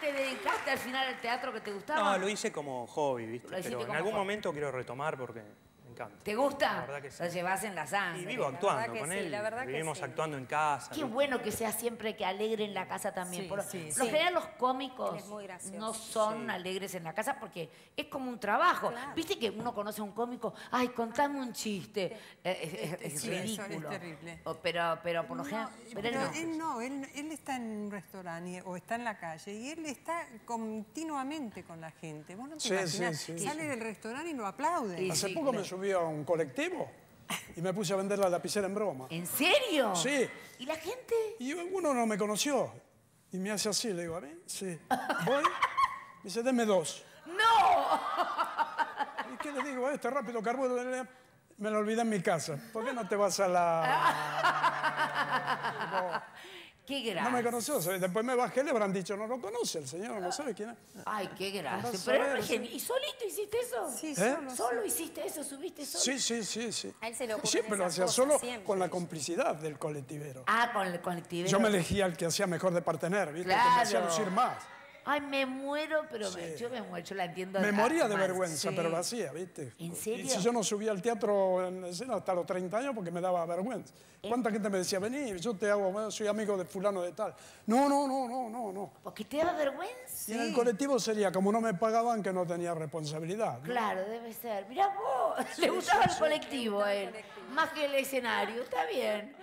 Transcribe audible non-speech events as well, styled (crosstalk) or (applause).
te dedicaste al final al teatro que te gustaba? No, lo hice como hobby, ¿viste? Pero en algún hobby. momento quiero retomar porque encanta. ¿Te gusta? La verdad que sí. Lo llevas en la sangre. Y vivo actuando con sí, él. la verdad que Vivimos sí. actuando en casa. Qué bueno que sea siempre que alegre en la casa también. Sí, Por, sí, lo sí. general los cómicos no son alegres en la casa porque es como un trabajo. Claro. Viste que uno conoce a un cómico, ay, contame un chiste. Eh, es- es, es Sí, eso es ridículo. terrible. O- pero, pero por lo general. pero él no. él no, él, él está en un restaurante o está en la calle y él está continuamente con la gente. Vos no te Sí, imaginás, sí, sí. sale del restaurante y lo aplaude. Sí. Hace poco me subí a un colectivo y me puse a vender la lapicera en broma. ¿En serio? Sí. ¿Y la gente? Y uno no me conoció. Y me hace así, le digo, a mí, sí. Voy, me dice, deme dos. ¡No! ¿Y qué le digo este rápido carbón? Me lo olvidé en mi casa. ¿Por qué no te vas a la...? (laughs) ¡Qué No gracia! me conoció. Después me bajé, le habrán dicho, no lo conoce el señor, no sabe quién es. Ay, qué gracia. Pero sí. genial. ¿Y solito hiciste eso? Sí, ¿Eh? solo. ¿Solo hiciste eso? ¿Subiste solo? Sí, sí, sí, sí. A él se le ocurren Siempre lo hacía cosas, solo siempre. con la complicidad del colectivero. Ah, con el colectivo. Yo me elegía el que hacía mejor de partener, ¿viste? El que me hacía Claro. lucir más. Ay, me muero, pero me- yo me muero, yo la entiendo. Me a- moría de más. vergüenza, Sí. pero lo hacía, ¿viste? ¿En serio? Y si yo no subía al teatro en escena hasta los 30 años porque me daba vergüenza. ¿Eh? ¿Cuánta gente me decía, vení, yo te hago, soy amigo de fulano de tal? No, no, no, no, no, no. Porque te da vergüenza. Y en el colectivo sería, como no me pagaban, que no tenía responsabilidad. ¿no? Claro, debe ser. Mirá vos, (laughs) le gustaba el colectivo a él, más que el escenario. Está bien.